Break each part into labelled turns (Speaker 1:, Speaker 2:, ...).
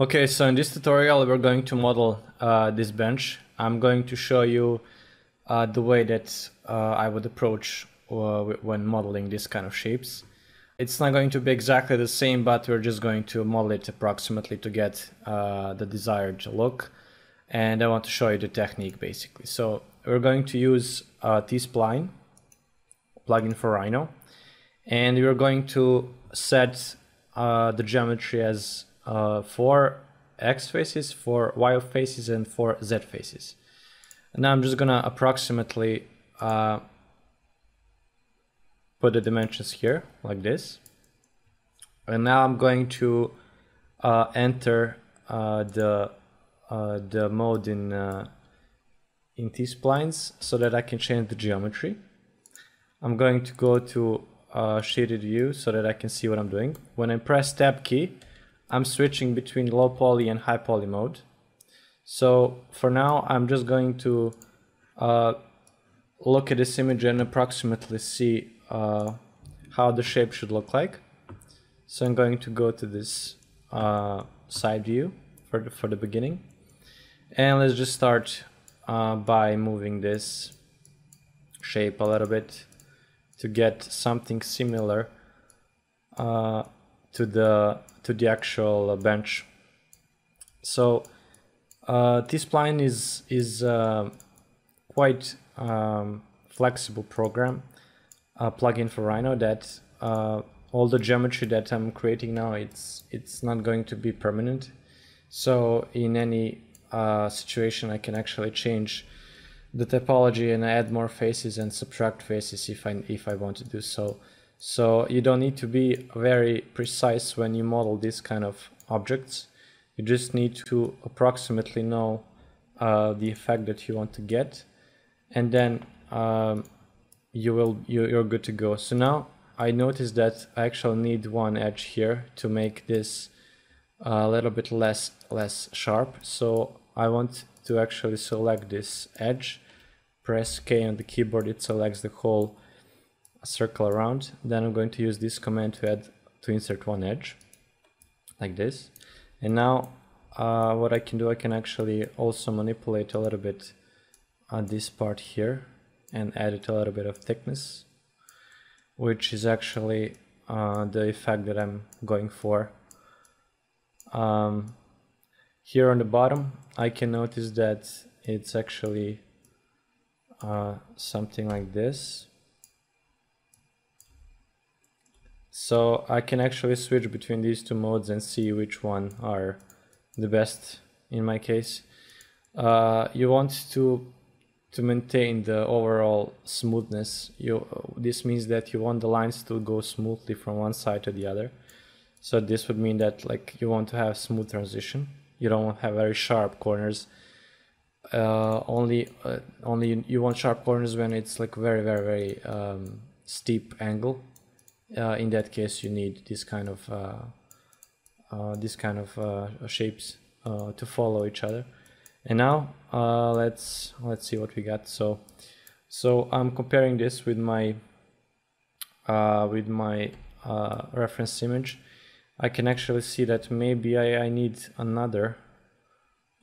Speaker 1: Okay, so in this tutorial we're going to model uh, this bench. I'm going to show you uh, the way that uh, I would approach uh, when modeling this kind of shapes. It's not going to be exactly the same, but we're just going to model it approximately to get uh, the desired look. And I want to show you the technique basically. So we're going to use uh, T-Spline plugin for Rhino. And we're going to set uh, the geometry as uh, four X faces, four Y faces, and four Z faces. And now I'm just gonna approximately uh, put the dimensions here like this. And now I'm going to uh, enter uh, the uh, the mode in in T-splines so that I can change the geometry. I'm going to go to uh, shaded view so that I can see what I'm doing. When I press tab key, I'm switching between low poly and high poly mode. So for now, I'm just going to uh, look at this image and approximately see uh, how the shape should look like. So I'm going to go to this uh, side view for the, for the beginning. And let's just start uh, by moving this shape a little bit to get something similar uh, to the to the actual bench. So uh, T-Spline is is uh, quite um, flexible program, a plugin for Rhino that uh, all the geometry that I'm creating now it's it's not going to be permanent. So in any uh, situation, I can actually change the topology and add more faces and subtract faces if I if I want to do so. So you don't need to be very precise when you model these kind of objects. You just need to approximately know uh, the effect that you want to get, and then um, you will you, you're good to go. So now I noticed that I actually need one edge here to make this a little bit less less sharp. So I want to actually select this edge, press K on the keyboard, it selects the whole circle around. Then I'm going to use this command to add to insert one edge, like this. And now uh, what I can do, I can actually also manipulate a little bit on this part here and add it a little bit of thickness, which is actually uh, the effect that I'm going for. Um, here on the bottom, I can notice that it's actually uh, something like this. So I can actually switch between these two modes and see which one are the best in my case. Uh, you want to to maintain the overall smoothness. You this means that you want the lines to go smoothly from one side to the other. So this would mean that like you want to have smooth transition you don't have very sharp corners. Uh, only uh, only you want sharp corners when it's like very very very um, steep angle. Uh, in that case you need this kind of uh, uh, this kind of uh, shapes to follow each other. And now let's let's see what we got. So so I'm comparing this with my with my reference image I can actually see that maybe I, I need another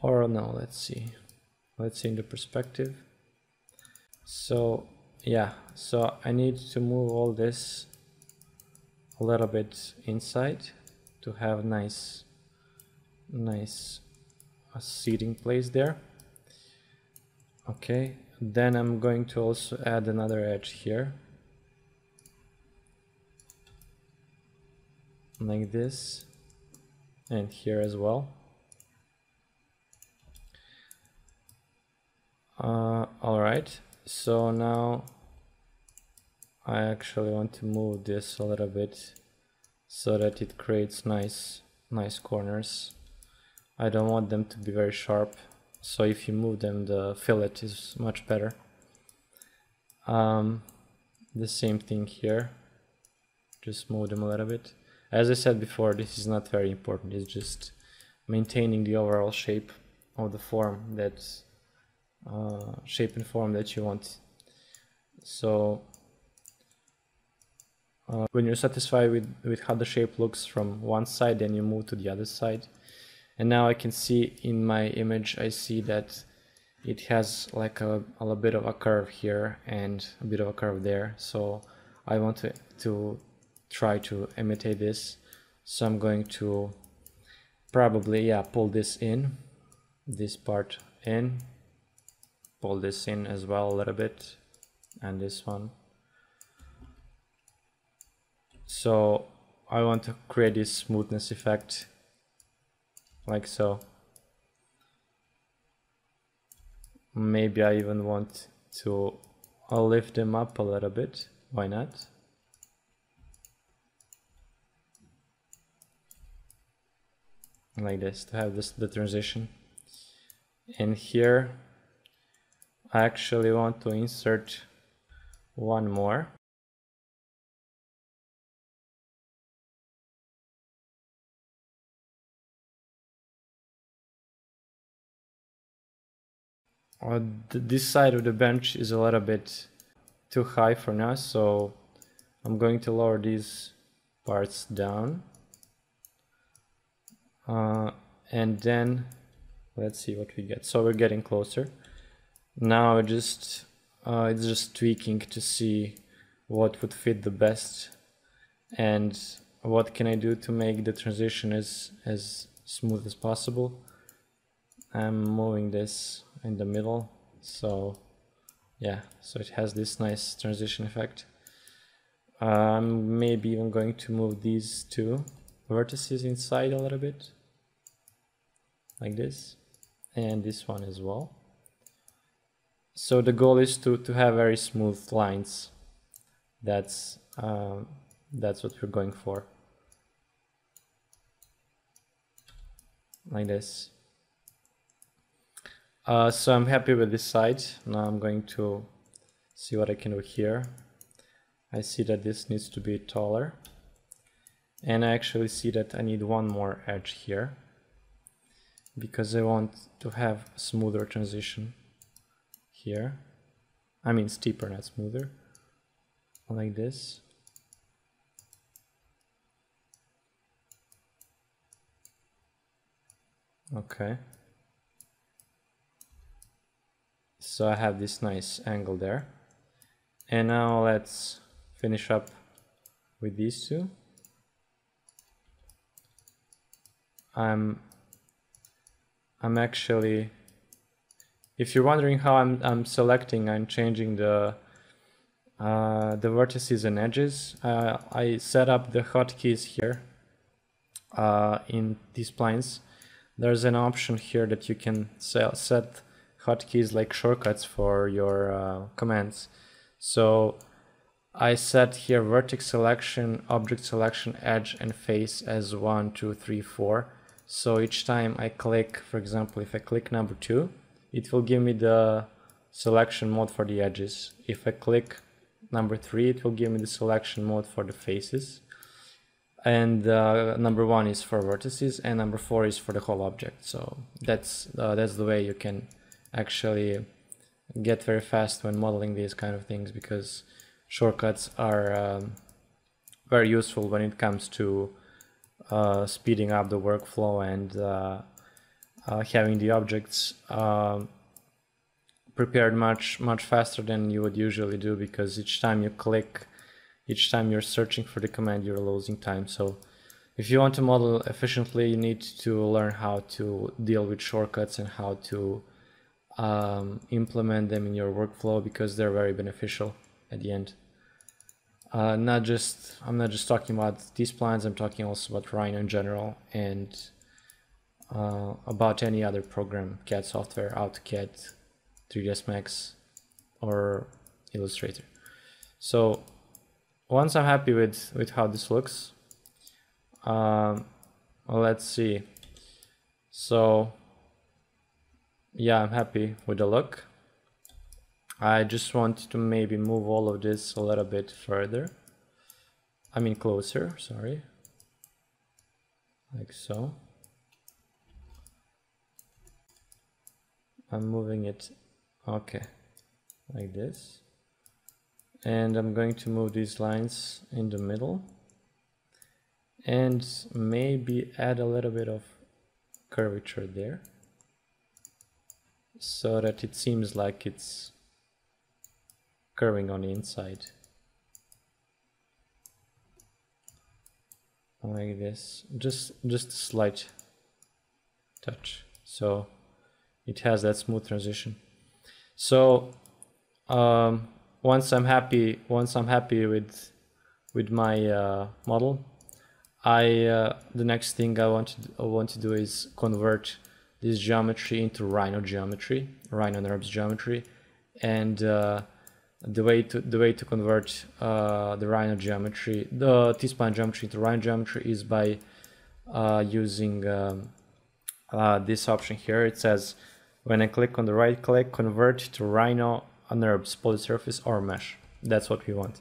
Speaker 1: or no let's see. Let's see in the perspective. So yeah so I need to move all this a little bit inside to have nice nice a seating place there. Okay then I'm going to also add another edge here like this and here as well. Uh, all right so now I actually want to move this a little bit so that it creates nice nice corners. I don't want them to be very sharp so if you move them the fillet is much better. Um, the same thing here. Just move them a little bit as I said before, this is not very important. It's just maintaining the overall shape of the form that uh, shape and form that you want. So uh, when you're satisfied with, with how the shape looks from one side, then you move to the other side. And now I can see in my image, I see that it has like a, a little bit of a curve here and a bit of a curve there. So I want to, to try to imitate this. So I'm going to probably, yeah, pull this in, this part in, pull this in as well a little bit, and this one. So I want to create this smoothness effect like so. Maybe I even want to I'll lift them up a little bit. Why not? Like this to have this the transition. And here I actually want to insert one more. Uh, th this side of the bench is a little bit too high for now, so I'm going to lower these parts down. Uh, and then let's see what we get. So we're getting closer. Now just uh, it's just tweaking to see what would fit the best and what can I do to make the transition as as smooth as possible. I'm moving this in the middle so yeah so it has this nice transition effect I'm maybe even going to move these two vertices inside a little bit like this and this one as well so the goal is to to have very smooth lines that's um, that's what we're going for like this uh, so I'm happy with this side. Now I'm going to see what I can do here. I see that this needs to be taller. And I actually see that I need one more edge here because I want to have a smoother transition here. I mean steeper, not smoother. Like this. Okay. so I have this nice angle there and now let's finish up with these two I'm I'm actually if you're wondering how I'm, I'm selecting I'm changing the uh, the vertices and edges uh, I set up the hotkeys here uh, in T-splines there's an option here that you can set hotkeys like shortcuts for your uh, commands. So I set here vertex selection, object selection, edge and face as one, two, three, four. So each time I click, for example, if I click number two, it will give me the selection mode for the edges. If I click number three, it will give me the selection mode for the faces. And uh, number one is for vertices and number four is for the whole object. So that's, uh, that's the way you can actually get very fast when modeling these kind of things because shortcuts are um, very useful when it comes to uh, speeding up the workflow and uh, uh, having the objects um, prepared much much faster than you would usually do because each time you click each time you're searching for the command you're losing time so if you want to model efficiently you need to learn how to deal with shortcuts and how to um, implement them in your workflow because they're very beneficial at the end. Uh, not just I'm not just talking about T-splines. I'm talking also about Rhino in general and uh, about any other program, CAD software, AutoCAD, 3ds Max, or Illustrator. So once I'm happy with with how this looks, um, well, let's see. So yeah, I'm happy with the look. I just want to maybe move all of this a little bit further. I mean closer, sorry. Like so. I'm moving it, okay, like this. and I'm going to move these lines in the middle and maybe add a little bit of curvature there so that it seems like it's curving on the inside. Like this. Just just a slight touch. So it has that smooth transition. So um, once I'm happy once I'm happy with with my uh, model I uh, the next thing I want to I want to do is convert this geometry into Rhino geometry Rhino NURBS geometry. And uh, the way to the way to convert uh, the Rhino geometry, the T-spline geometry into Rhino geometry is by uh, using um, uh, this option here. It says when I click on the right click, convert to Rhino NURBS polysurface or mesh. That's what we want.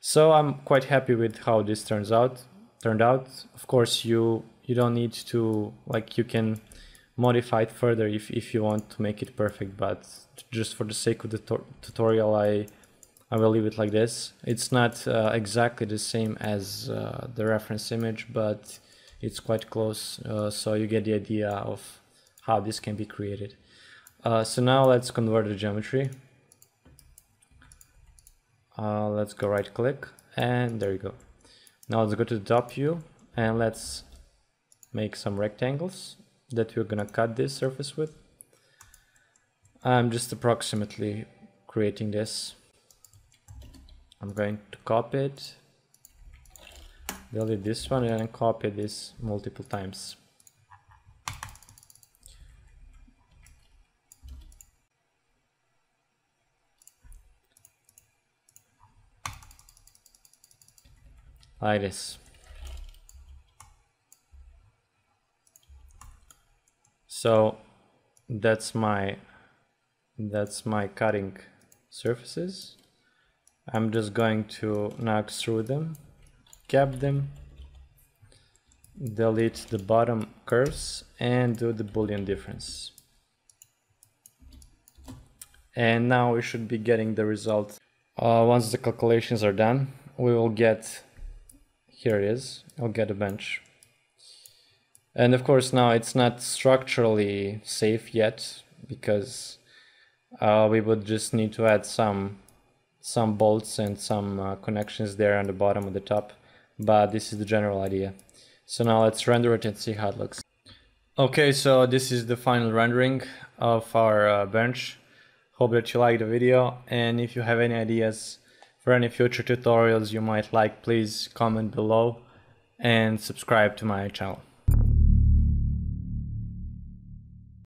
Speaker 1: So I'm quite happy with how this turns out. Turned out. Of course, you you don't need to like you can modify it further if, if you want to make it perfect but just for the sake of the tutorial I I will leave it like this. It's not uh, exactly the same as uh, the reference image but it's quite close uh, so you get the idea of how this can be created. Uh, so now let's convert the geometry. Uh, let's go right click and there you go. Now let's go to the top view and let's make some rectangles that we're gonna cut this surface with. I'm just approximately creating this. I'm going to copy it, delete this one and copy this multiple times. Like this. So that's my that's my cutting surfaces. I'm just going to now extrude them, cap them, delete the bottom curves and do the boolean difference. And now we should be getting the result. Uh, once the calculations are done, we will get, here it is, I'll get a bench and of course now it's not structurally safe yet because uh, we would just need to add some some bolts and some uh, connections there on the bottom of the top. But this is the general idea. So now let's render it and see how it looks. Okay so this is the final rendering of our uh, bench. Hope that you liked the video. And if you have any ideas for any future tutorials you might like please comment below and subscribe to my channel